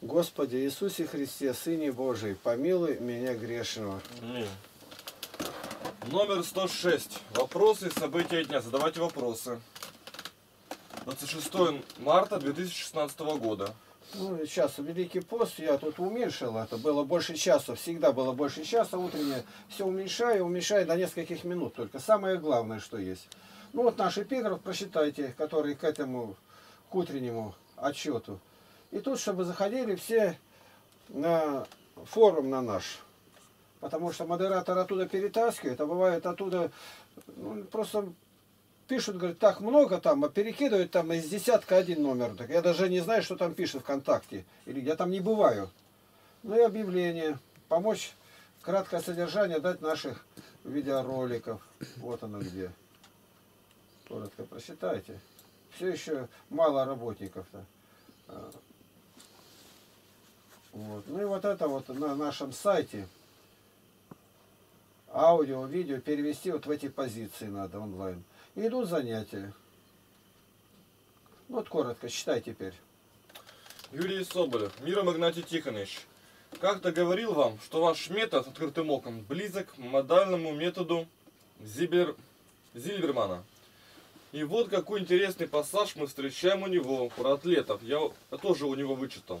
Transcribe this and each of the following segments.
Господи Иисусе Христе, Сыне Божий, помилуй меня грешного. Аминь. Номер 106. Вопросы и события дня. Задавайте вопросы. 26 марта 2016 года. Ну, сейчас Великий пост, я тут уменьшил это, было больше часа, всегда было больше часа утреннее. Все уменьшаю, уменьшаю до нескольких минут только. Самое главное, что есть. Ну вот наш эпиграф, прочитайте, который к этому, к утреннему отчету. И тут, чтобы заходили все на форум на наш. Потому что модератор оттуда перетаскивает, а бывает оттуда ну, просто пишут, говорят, так много там, а перекидывают там из десятка один номер. Так я даже не знаю, что там пишет ВКонтакте. Или я там не бываю. Ну и объявление. Помочь краткое содержание дать наших видеороликов. Вот оно где. Коротко прочитайте. Все еще мало работников-то. Вот. Ну и вот это вот на нашем сайте аудио, видео перевести вот в эти позиции надо онлайн. И идут занятия. Вот коротко, читай теперь. Юрий Соболев. Миром Игнатий Тихонович. Как-то говорил вам, что ваш метод открытым оком близок к модальному методу Зибер... Зильбермана. И вот какой интересный пассаж мы встречаем у него про атлетов. Я тоже у него вычитал.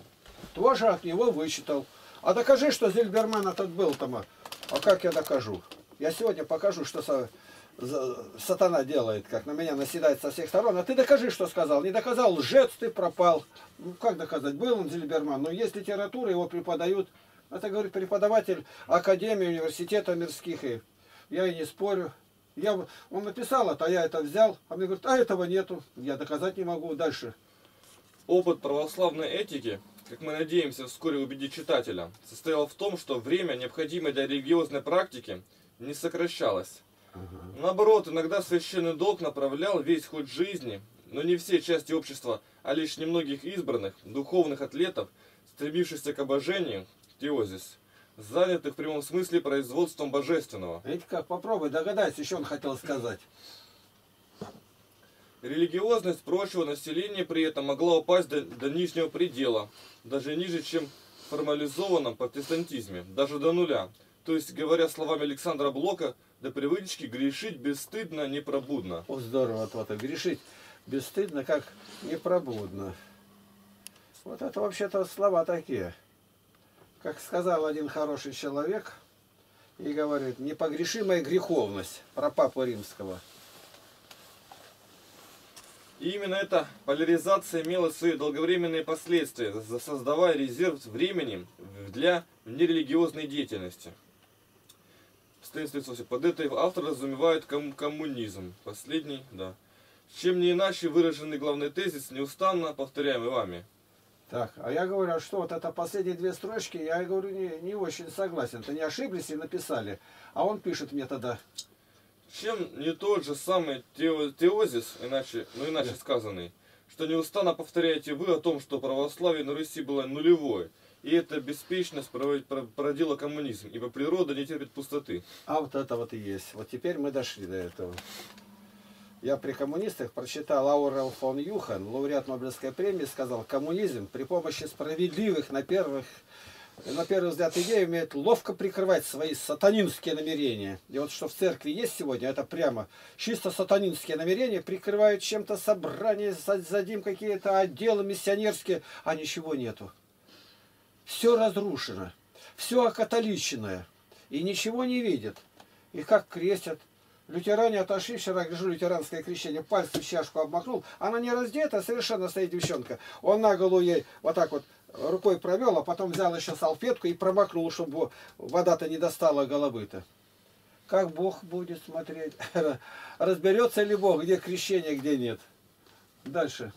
Тоже от него вычитал. А докажи, что Зильберман этот был там. А как я докажу? Я сегодня покажу, что со... сатана делает, как на меня наседает со всех сторон. А ты докажи, что сказал. Не доказал, лжец, ты пропал. Ну, как доказать? Был он Зильберман, но есть литература, его преподают. Это, говорит, преподаватель Академии университета мирских. И я и не спорю. Я, он написал это, а я это взял. А мне говорит, а этого нету. Я доказать не могу. Дальше. Опыт православной этики, как мы надеемся вскоре убедить читателя, состоял в том, что время, необходимое для религиозной практики, не сокращалось. Наоборот, иногда священный долг направлял весь ход жизни, но не все части общества, а лишь немногих избранных, духовных атлетов, стремившихся к обожению, теозис, занятых в прямом смысле производством божественного. Видите как, попробуй догадайся, еще он хотел сказать. Религиозность прочего населения при этом могла упасть до, до нижнего предела, даже ниже, чем в формализованном протестантизме, даже до нуля. То есть, говоря словами Александра Блока, до привычки грешить бесстыдно, непробудно. О, здорово, это, грешить бесстыдно, как непробудно. Вот это вообще-то слова такие. Как сказал один хороший человек, и говорит, непогрешимая греховность про папу римского. И именно эта поляризация имела свои долговременные последствия, создавая резерв времени для нерелигиозной деятельности. Под этой автор разумевает ком коммунизм. Последний, да. Чем не иначе выраженный главный тезис, неустанно повторяемый вами. Так, а я говорю, а что вот это последние две строчки, я говорю, не, не очень согласен. То не ошиблись и написали. А он пишет мне тогда. Чем не тот же самый теозис, иначе, ну иначе сказанный, что неустанно повторяете вы о том, что православие на Руси было нулевое, и эта беспечность породила коммунизм, ибо природа не терпит пустоты. А вот это вот и есть. Вот теперь мы дошли до этого. Я при коммунистах прочитал Аурел фон Юхан, лауреат Нобелевской премии, сказал, коммунизм при помощи справедливых на первых на первый взгляд идея умеет ловко прикрывать свои сатанинские намерения. И вот что в церкви есть сегодня, это прямо чисто сатанинские намерения, прикрывают чем-то собрание, задим какие-то отделы миссионерские, а ничего нету. Все разрушено, все окатоличенное, и ничего не видят. И как крестят. Лютеране отошли, вчера гляжу, лютеранское крещение, пальцы в чашку обмахнул, она не раздета, совершенно стоит девчонка. Он на голову ей вот так вот рукой провел, а потом взял еще салфетку и промокнул, чтобы вода-то не достала головы-то. Как Бог будет смотреть? Разберется ли Бог, где крещение, где нет? Дальше.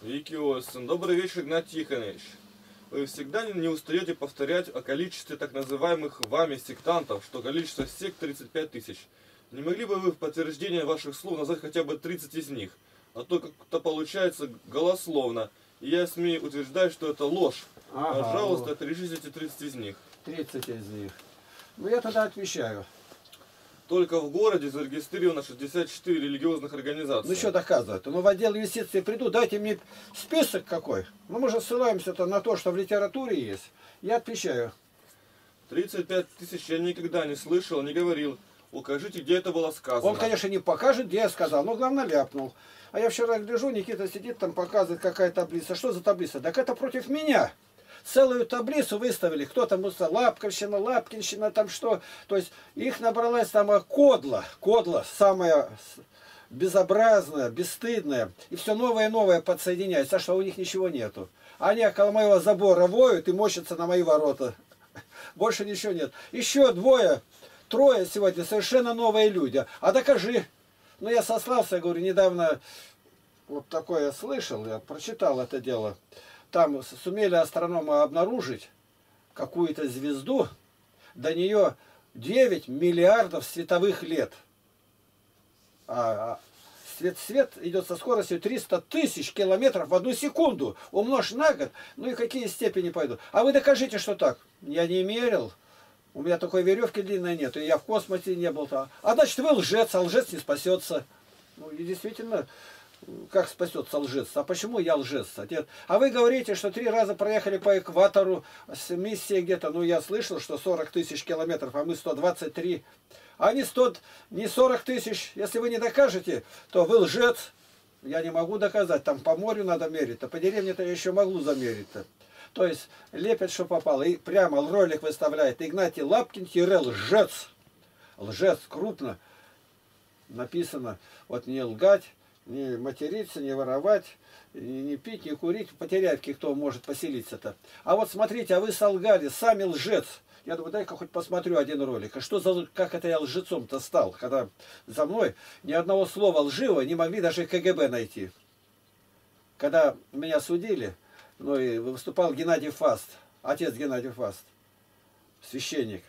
Вики Остин. Добрый вечер, Игнатий Тихонович. Вы всегда не устаете повторять о количестве так называемых вами сектантов, что количество сект 35 тысяч. Не могли бы вы в подтверждение ваших слов назвать хотя бы 30 из них? А то как-то получается голословно. Я смею утверждать, что это ложь. Ага, Пожалуйста, вот. отрежите эти 30 из них. 30 из них. Ну, я тогда отвечаю. Только в городе зарегистрировано 64 религиозных организаций. Ну что доказывают? Ну в отдел юстиции приду, дайте мне список какой. Ну мы же ссылаемся-то на то, что в литературе есть. Я отвечаю. 35 тысяч я никогда не слышал, не говорил. Укажите, где это было сказано. Он, конечно, не покажет, где я сказал, но главное ляпнул. А я вчера гляжу, Никита сидит там, показывает, какая таблица. Что за таблица? Так это против меня. Целую таблицу выставили. Кто там, ну, Лапковщина, Лапкинщина, там что. То есть их набралась там кодла. Кодла самая безобразная, бесстыдная. И все новое и новое подсоединяется, а что у них ничего нету. Они около моего забора воют и мощатся на мои ворота. Больше ничего нет. Еще двое, трое сегодня совершенно новые люди. А докажи. Ну, я сослался, я говорю, недавно вот такое я слышал, я прочитал это дело. Там сумели астрономы обнаружить какую-то звезду, до нее 9 миллиардов световых лет. А, а свет, свет идет со скоростью 300 тысяч километров в одну секунду. Умножь на год, ну и какие степени пойдут. А вы докажите, что так. Я не мерил. У меня такой веревки длинной нет, и я в космосе не был. -то. А значит, вы лжец, а лжец не спасется. Ну и действительно, как спасется лжец? А почему я лжец? Нет. А вы говорите, что три раза проехали по экватору с миссией где-то. Ну, я слышал, что 40 тысяч километров, а мы 123. А не, 100, не 40 тысяч. Если вы не докажете, то вы лжец. Я не могу доказать. Там по морю надо мерить. А по деревне-то я еще могу замерить-то. То есть лепят, что попало. И прямо ролик выставляет. Игнатий Лапкин, тире лжец. Лжец, крупно написано. Вот не лгать, не материться, не воровать, не, пить, не курить, потерять кто может поселиться-то. А вот смотрите, а вы солгали, сами лжец. Я думаю, дай-ка хоть посмотрю один ролик. А что за, как это я лжецом-то стал, когда за мной ни одного слова лживого не могли даже КГБ найти. Когда меня судили, ну и выступал Геннадий Фаст, отец Геннадий Фаст, священник.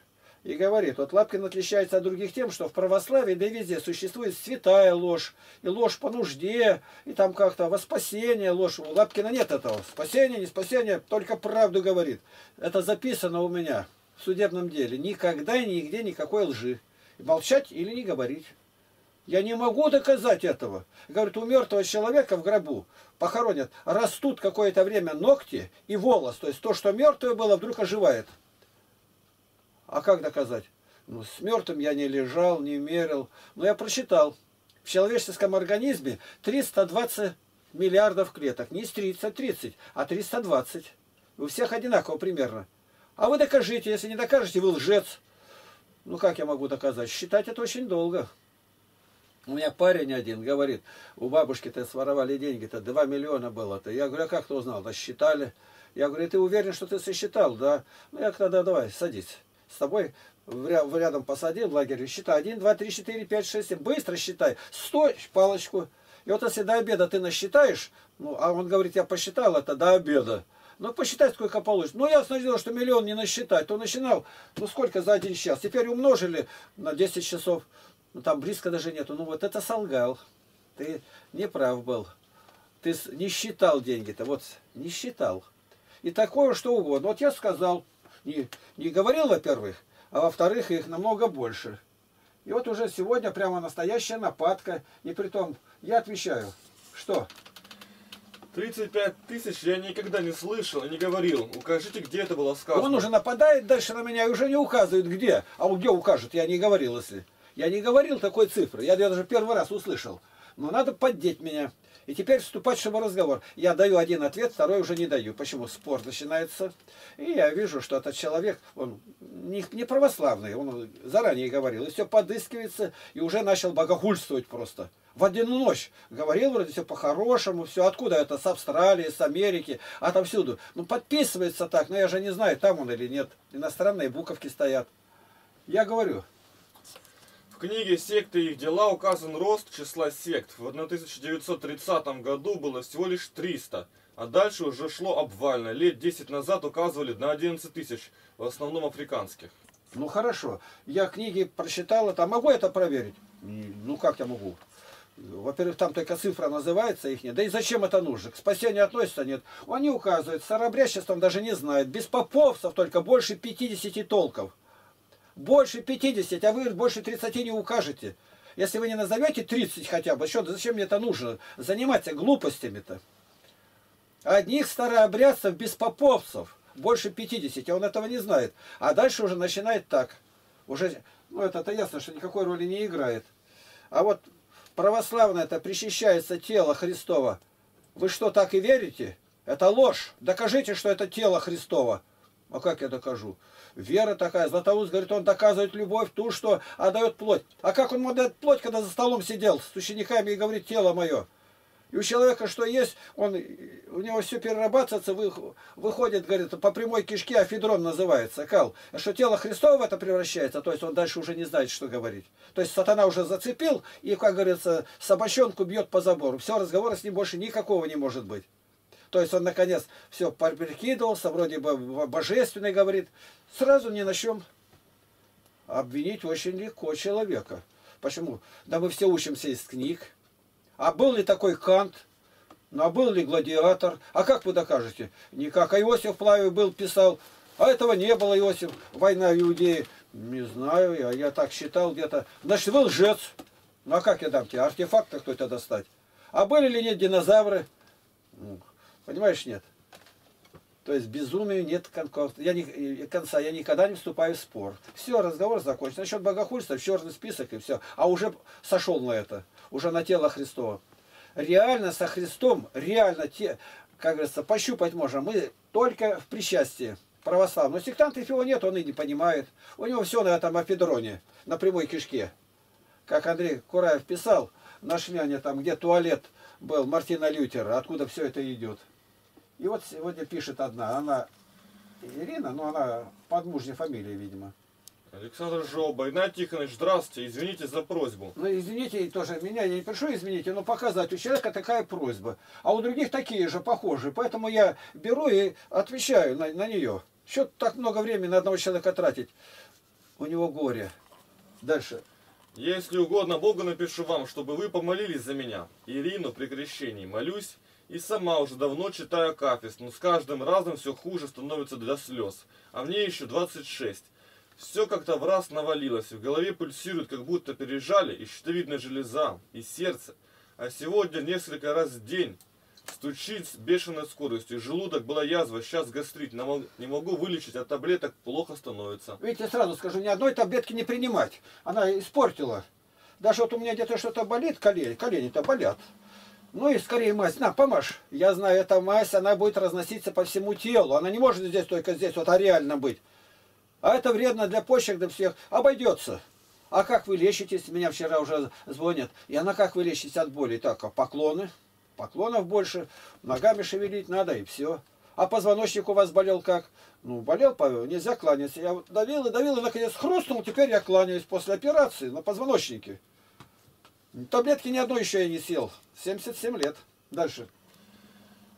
И говорит, вот Лапкин отличается от других тем, что в православии, да и везде существует святая ложь, и ложь по нужде, и там как-то во спасение ложь. У Лапкина нет этого. Спасение, не спасение, только правду говорит. Это записано у меня в судебном деле. Никогда и нигде никакой лжи. Молчать или не говорить. Я не могу доказать этого. Говорит, у мертвого человека в гробу похоронят, растут какое-то время ногти и волос. То есть то, что мертвое было, вдруг оживает. А как доказать? Ну, с мертвым я не лежал, не мерил. Но я прочитал. В человеческом организме 320 миллиардов клеток. Не 30, 30, а 320. У всех одинаково примерно. А вы докажите. Если не докажете, вы лжец. Ну, как я могу доказать? Считать это очень долго. У меня парень один говорит, у бабушки-то своровали деньги-то, 2 миллиона было-то. Я говорю, а как ты узнал? Да считали. Я говорю, ты уверен, что ты сосчитал? Да. Ну, я тогда давай, садись с тобой в рядом посадил в лагере, считай, 1, 2, 3, 4, 5, 6, 7, быстро считай, 100 палочку. И вот если до обеда ты насчитаешь, ну, а он говорит, я посчитал это до обеда, ну, посчитай, сколько получится. Ну, я смотрел, что миллион не насчитать. То начинал, ну, сколько за один час. Теперь умножили на 10 часов. Ну, там близко даже нету. Ну, вот это солгал. Ты не прав был. Ты не считал деньги-то. Вот, не считал. И такое, что угодно. Вот я сказал, не, не говорил, во-первых, а во-вторых, их намного больше. И вот уже сегодня прямо настоящая нападка. И при том, я отвечаю, что? 35 тысяч я никогда не слышал и не говорил. Укажите, где это было сказано. Он уже нападает дальше на меня и уже не указывает, где. А где укажет, я не говорил, если. Я не говорил такой цифры. Я, я даже первый раз услышал. Но надо поддеть меня. И теперь вступать, чтобы разговор. Я даю один ответ, второй уже не даю. Почему? Спор начинается. И я вижу, что этот человек, он не, не православный, он заранее говорил. И все подыскивается, и уже начал богохульствовать просто. В одну ночь говорил вроде все по-хорошему, все. Откуда это? С Австралии, с Америки, отовсюду. Ну, подписывается так, но я же не знаю, там он или нет. Иностранные буковки стоят. Я говорю, в книге «Секты и их дела» указан рост числа сект. В 1930 году было всего лишь 300, а дальше уже шло обвально. Лет 10 назад указывали на 11 тысяч, в основном африканских. Ну хорошо, я книги прочитал, это, а могу это проверить? Ну как я могу? Во-первых, там только цифра называется их нет. Да и зачем это нужно? К спасению относится нет. Они указывают, с старобряществом даже не знают. Без поповцев только больше 50 толков. Больше 50, а вы больше 30 не укажете. Если вы не назовете 30 хотя бы, что, зачем мне это нужно? Заниматься глупостями-то. Одних старообрядцев без поповцев больше 50, а он этого не знает. А дальше уже начинает так. Уже, ну это-то ясно, что никакой роли не играет. А вот православное это причащается тело Христова. Вы что, так и верите? Это ложь. Докажите, что это тело Христова. А как я докажу? Вера такая. Златоуст говорит, он доказывает любовь ту, что отдает плоть. А как он отдает плоть, когда за столом сидел с учениками и говорит, тело мое? И у человека что есть, он, у него все перерабатывается, выходит, говорит, по прямой кишке, афедрон называется, кал. Что тело Христово это превращается, то есть он дальше уже не знает, что говорить. То есть сатана уже зацепил и, как говорится, собачонку бьет по забору. Все, разговора с ним больше никакого не может быть. То есть он, наконец, все перекидывался, вроде бы божественный говорит. Сразу ни на чем обвинить очень легко человека. Почему? Да мы все учимся из книг. А был ли такой Кант? Ну, а был ли гладиатор? А как вы докажете? Никак. А Иосиф Плавий был, писал. А этого не было, Иосиф. Война Иудеи. Не знаю, я, я так считал где-то. Значит, вы лжец. Ну, а как я дам тебе? Артефакты кто-то достать? А были ли нет динозавры? Понимаешь, нет. То есть безумию нет я не, конца, я никогда не вступаю в спор. Все, разговор закончен. Насчет богохульства, черный список и все. А уже сошел на это уже на тело Христова. Реально со Христом, реально, те, как говорится, пощупать можно. Мы только в причастии православном. Но его нет, он и не понимает. У него все на этом афедроне, на прямой кишке. Как Андрей Кураев писал, на шмяне там, где туалет был, Мартина Лютера, откуда все это идет. И вот сегодня пишет одна, она Ирина, но она подмужней фамилии, видимо. Александр Жоба, Игнатий Тихонович, здравствуйте, извините за просьбу. Ну, извините тоже, меня я не прошу извините, но показать, у человека такая просьба. А у других такие же, похожие. Поэтому я беру и отвечаю на, на нее. Что так много времени на одного человека тратить? У него горе. Дальше. Если угодно Богу, напишу вам, чтобы вы помолились за меня. Ирину при крещении молюсь, и сама уже давно читаю Акафист, но с каждым разом все хуже становится для слез. А мне еще 26. Все как-то в раз навалилось, в голове пульсирует, как будто пережали и щитовидная железа, и сердце. А сегодня несколько раз в день стучит с бешеной скоростью. Желудок была язва, сейчас гастрит. Не могу вылечить, а таблеток плохо становится. Видите, сразу скажу, ни одной таблетки не принимать. Она испортила. Даже вот у меня где-то что-то болит, колени, колени-то болят. Ну и скорее мазь, на, помажь. Я знаю, эта мазь, она будет разноситься по всему телу. Она не может здесь только здесь, вот, а реально быть. А это вредно для почек, для всех. Обойдется. А как вы лечитесь? Меня вчера уже звонят. И она как вы лечитесь от боли? Так, а поклоны. Поклонов больше. Ногами шевелить надо и все. А позвоночник у вас болел как? Ну, болел, Павел, нельзя кланяться. Я давил и давил, и наконец хрустнул. Теперь я кланяюсь после операции на позвоночнике. Таблетки ни одной еще я не съел. 77 лет. Дальше.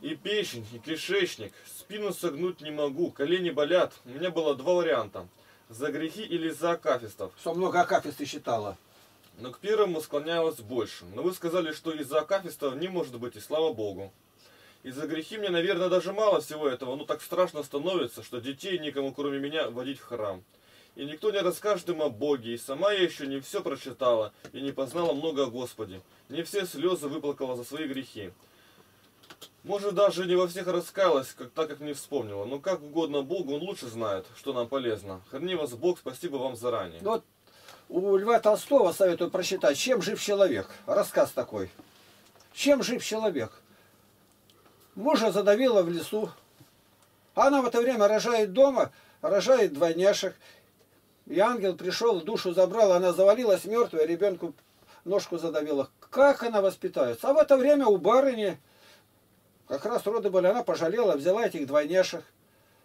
И печень, и кишечник. Спину согнуть не могу, колени болят. У меня было два варианта. За грехи или за акафистов. Что много акафисты считала? Но к первому склонялась больше. Но вы сказали, что из-за акафистов не может быть, и слава Богу. Из-за грехи мне, наверное, даже мало всего этого, но так страшно становится, что детей никому, кроме меня, водить в храм. И никто не расскажет им о Боге, и сама я еще не все прочитала, и не познала много о Господе. Не все слезы выплакала за свои грехи. Может, даже не во всех раскаялась, как, так как не вспомнила. Но как угодно Богу, Он лучше знает, что нам полезно. Храни вас Бог, спасибо вам заранее. Вот у Льва Толстого советую прочитать «Чем жив человек?» Рассказ такой. Чем жив человек? Мужа задавила в лесу. Она в это время рожает дома, рожает двойняшек. И ангел пришел, душу забрал, она завалилась мертвая, ребенку ножку задавила. Как она воспитается? А в это время у барыни как раз роды были, она пожалела, взяла этих двойняшек.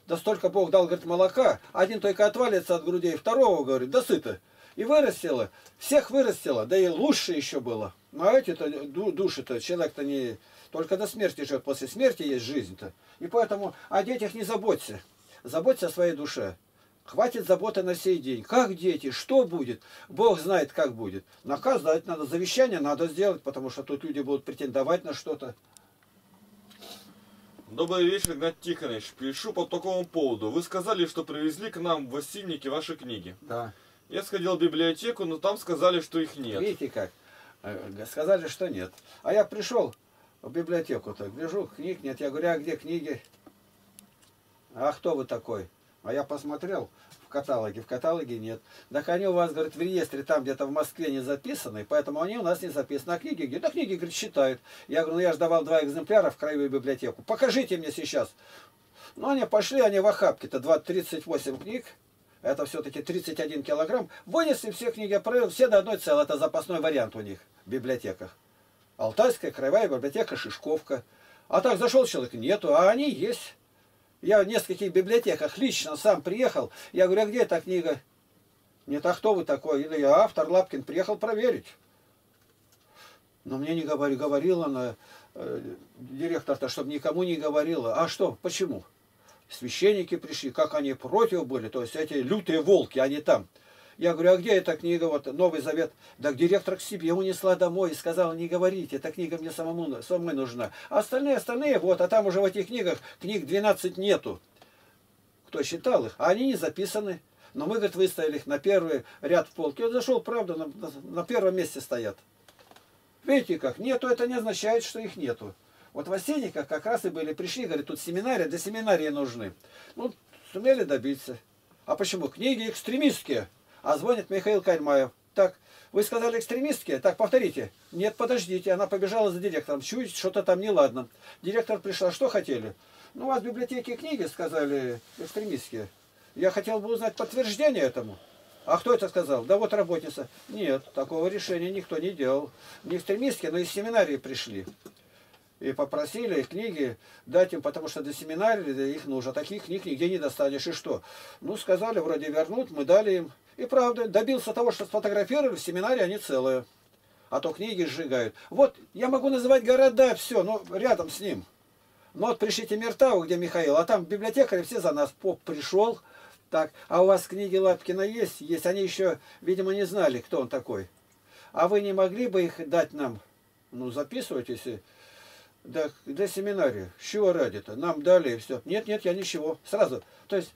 Да столько Бог дал, говорит, молока. Один только отвалится от грудей, второго, говорит, да сыто. И вырастила, всех вырастила, да и лучше еще было. Ну, а эти-то души-то, человек-то не... Только до смерти живет, после смерти есть жизнь-то. И поэтому о детях не заботься. Заботься о своей душе. Хватит заботы на сей день. Как дети? Что будет? Бог знает, как будет. Наказ дать надо, завещание надо сделать, потому что тут люди будут претендовать на что-то. Добрый вечер, Игнатий Тихонович. Пишу по такому поводу. Вы сказали, что привезли к нам в гостинике ваши книги. Да. Я сходил в библиотеку, но там сказали, что их нет. Видите как? Э, Сказали, что нет. А я пришел в библиотеку, так гляжу, книг нет. Я говорю, а где книги? А кто вы такой? А я посмотрел в каталоге, в каталоге нет. Так они у вас, говорит, в реестре там где-то в Москве не записаны, поэтому они у нас не записаны. А книги где? Да книги, говорит, считают. Я говорю, ну я же давал два экземпляра в краевую библиотеку. Покажите мне сейчас. Ну они пошли, они в охапке-то 38 книг. Это все-таки 31 килограмм. Вынесли все книги, провел, все до одной целой. Это запасной вариант у них в библиотеках. Алтайская краевая библиотека Шишковка. А так зашел человек, нету, а они есть. Я в нескольких библиотеках лично сам приехал. Я говорю, а где эта книга? Нет, а кто вы такой? Или я автор Лапкин, приехал проверить. Но мне не говори, говорила она, э, директор-то, чтобы никому не говорила. А что, почему? Священники пришли, как они против были, то есть эти лютые волки, они там. Я говорю, а где эта книга, вот Новый Завет? Да директор к себе унесла домой и сказала, не говорите, эта книга мне самому, самой нужна. А остальные, остальные, вот, а там уже в этих книгах, книг 12 нету. Кто считал их? А они не записаны. Но мы, говорит, выставили их на первый ряд в полке. Я зашел, правда, на, на первом месте стоят. Видите как? Нету, это не означает, что их нету. Вот в осенниках как раз и были, пришли, говорят, тут семинария, для семинарии нужны. Ну, сумели добиться. А почему? Книги экстремистские. А звонит Михаил Кальмаев. Так, вы сказали экстремистские? Так, повторите. Нет, подождите. Она побежала за директором. Чуть что-то там неладно. Директор пришла. Что хотели? Ну, у вас в библиотеке книги, сказали, экстремистские. Я хотел бы узнать подтверждение этому. А кто это сказал? Да вот работница. Нет, такого решения никто не делал. Не экстремистские, но из семинарии пришли. И попросили книги дать им, потому что до семинарии их нужно. Таких книг нигде не достанешь. И что? Ну, сказали, вроде вернут, мы дали им. И правда, добился того, что сфотографировали, в семинаре они целые. А то книги сжигают. Вот, я могу называть города, все, но рядом с ним. Ну вот пришлите Миртау, где Михаил, а там библиотекари все за нас. Поп пришел, так, а у вас книги Лапкина есть? Есть, они еще, видимо, не знали, кто он такой. А вы не могли бы их дать нам? Ну, записывайтесь. Да, для семинария. С чего ради-то? Нам дали и все. Нет, нет, я ничего. Сразу. То есть,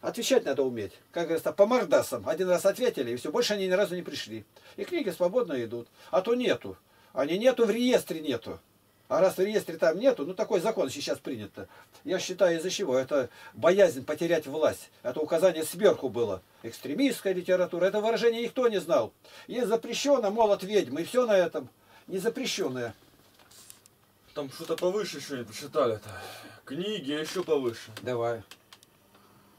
отвечать надо уметь. Как говорится, по мордасам. Один раз ответили, и все. Больше они ни разу не пришли. И книги свободно идут. А то нету. Они нету, в реестре нету. А раз в реестре там нету, ну такой закон сейчас принято. Я считаю, из-за чего? Это боязнь потерять власть. Это указание сверху было. Экстремистская литература. Это выражение никто не знал. Есть запрещено, молот ведьмы, и все на этом. Не запрещенное. Там что-то повыше еще не прочитали-то. Книги, еще повыше. Давай.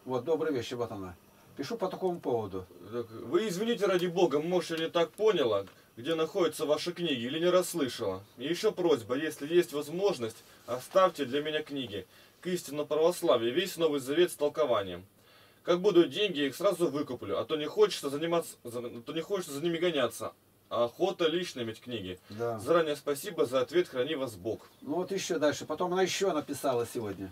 Вот, добрая вещь, вот она. Пишу по такому поводу. Так, вы извините ради бога, может, я не так поняла, где находятся ваши книги, или не расслышала. И еще просьба, если есть возможность, оставьте для меня книги к истинному православию, весь Новый Завет с толкованием. Как будут деньги, их сразу выкуплю, а то не хочется заниматься, а то не хочется за ними гоняться. А охота лично иметь книги. Да. Заранее спасибо за ответ, храни вас Бог. Ну вот еще дальше. Потом она еще написала сегодня.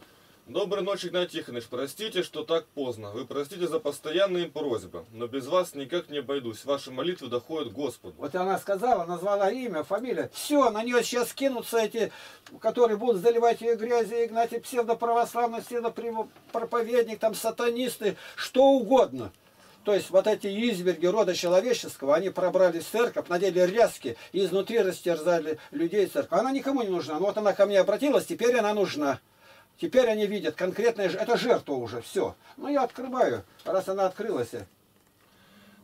Доброй ночи, Игнатий Тихонович. Простите, что так поздно. Вы простите за постоянные просьбы, но без вас никак не обойдусь. Ваши молитвы доходят к Господу. Вот она сказала, назвала имя, фамилия. Все, на нее сейчас кинутся эти, которые будут заливать ее грязью, Игнатий псевдоправославный, псевдопроповедник, там сатанисты, что угодно. То есть вот эти изверги рода человеческого, они пробрались в церковь, надели ряски и изнутри растерзали людей церковь. Она никому не нужна. Но вот она ко мне обратилась, теперь она нужна. Теперь они видят конкретное, это жертва уже, все. Ну я открываю, раз она открылась.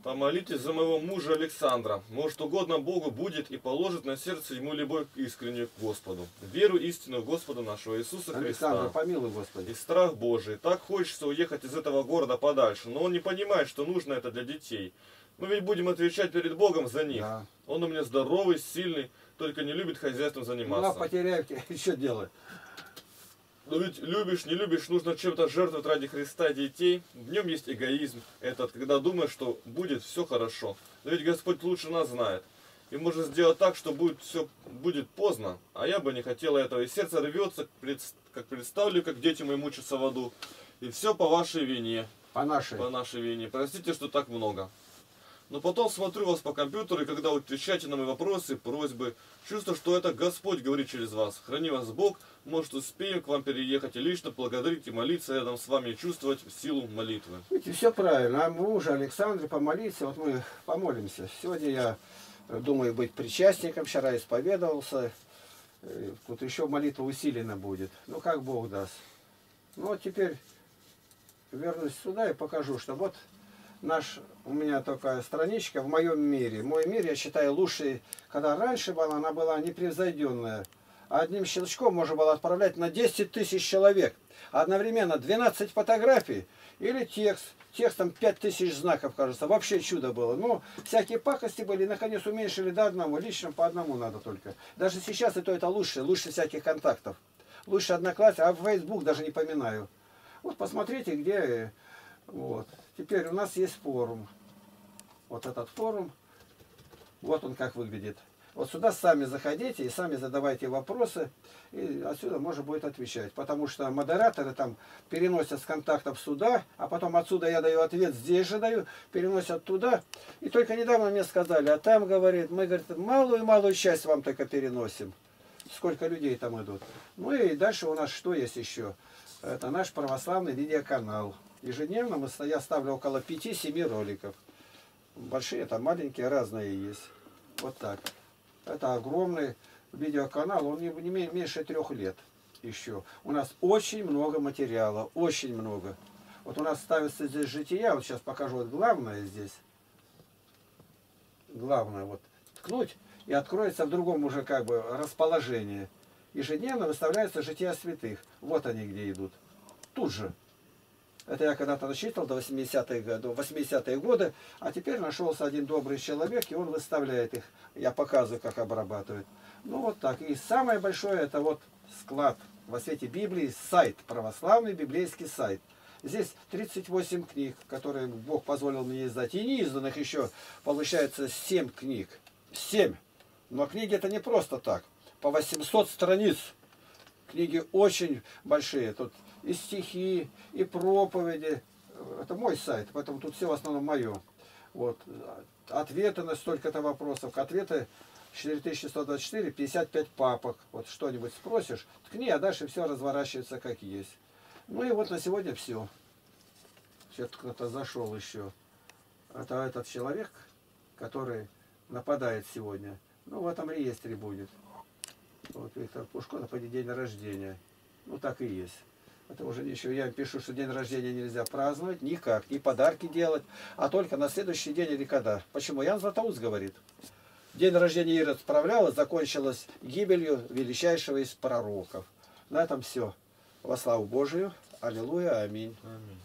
Помолитесь за моего мужа Александра. Может угодно Богу будет и положит на сердце ему любовь искреннюю к Господу. Веру истинную Господа нашего Иисуса Александр, Христа. помилуй, Господи. И страх Божий. Так хочется уехать из этого города подальше, но он не понимает, что нужно это для детей. Мы ведь будем отвечать перед Богом за них. Да. Он у меня здоровый, сильный, только не любит хозяйством Ну, а заниматься. потеряйте, что делать? Но ведь любишь, не любишь, нужно чем-то жертвовать ради Христа детей. В нем есть эгоизм, этот, когда думаешь, что будет все хорошо. Но ведь Господь лучше нас знает. И может сделать так, что будет все будет поздно. А я бы не хотела этого. И сердце рвется, как представлю, как дети мои мучатся в аду. И все по вашей вине. По нашей. По нашей вине. Простите, что так много. Но потом смотрю вас по компьютеру, и когда вы отвечаете на мои вопросы, просьбы, чувствую, что это Господь говорит через вас. Храни вас Бог, может успеем к вам переехать и лично благодарить и молиться рядом с вами чувствовать силу молитвы. Видите, все правильно. А мы уже Александре помолиться, вот мы помолимся. Сегодня я э, думаю быть причастником, вчера исповедовался. Э, Тут еще молитва усилена будет. Ну, как Бог даст. Ну, вот теперь вернусь сюда и покажу, что вот наш, у меня такая страничка в моем мире. Мой мир, я считаю, лучший, когда раньше была, она была непревзойденная. Одним щелчком можно было отправлять на 10 тысяч человек. Одновременно 12 фотографий или текст. Текстом 5 тысяч знаков, кажется. Вообще чудо было. Ну, всякие пакости были, наконец уменьшили до одного. Лично по одному надо только. Даже сейчас и то это лучше, лучше всяких контактов. Лучше одноклассник, а в Facebook даже не поминаю. Вот посмотрите, где... Вот. Теперь у нас есть форум. Вот этот форум. Вот он как выглядит. Вот сюда сами заходите и сами задавайте вопросы. И отсюда можно будет отвечать. Потому что модераторы там переносят с контактов сюда, а потом отсюда я даю ответ, здесь же даю, переносят туда. И только недавно мне сказали, а там, говорит, мы, говорит, малую-малую часть вам только переносим. Сколько людей там идут. Ну и дальше у нас что есть еще? Это наш православный видеоканал. Ежедневно мы, я ставлю около 5-7 роликов. Большие, там маленькие, разные есть. Вот так. Это огромный видеоканал, он не, меньше трех лет еще. У нас очень много материала, очень много. Вот у нас ставится здесь жития, вот сейчас покажу, вот главное здесь. Главное вот ткнуть, и откроется в другом уже как бы расположении. Ежедневно выставляются жития святых. Вот они где идут. Тут же. Это я когда-то насчитал до 80-х годов, 80 годы, а теперь нашелся один добрый человек, и он выставляет их. Я показываю, как обрабатывает. Ну вот так. И самое большое это вот склад во свете Библии, сайт, православный библейский сайт. Здесь 38 книг, которые Бог позволил мне издать. И неизданных еще, получается, 7 книг. 7. Но книги это не просто так. По 800 страниц. Книги очень большие. Тут и стихи, и проповеди. Это мой сайт, поэтому тут все в основном мое. Вот. Ответы на столько-то вопросов. Ответы 4124, 55 папок. Вот что-нибудь спросишь, ткни, а дальше все разворачивается как есть. Ну и вот на сегодня все. Сейчас кто-то зашел еще. Это этот человек, который нападает сегодня. Ну, в этом реестре будет. Вот Виктор Пушко на день рождения. Ну, так и есть. Это уже еще я пишу, что день рождения нельзя праздновать, никак, ни подарки делать, а только на следующий день или когда. Почему? Ян Златоуст говорит. День рождения Ирод справлялась, закончилась гибелью величайшего из пророков. На этом все. Во славу Божию. Аллилуйя. Аминь. Аминь.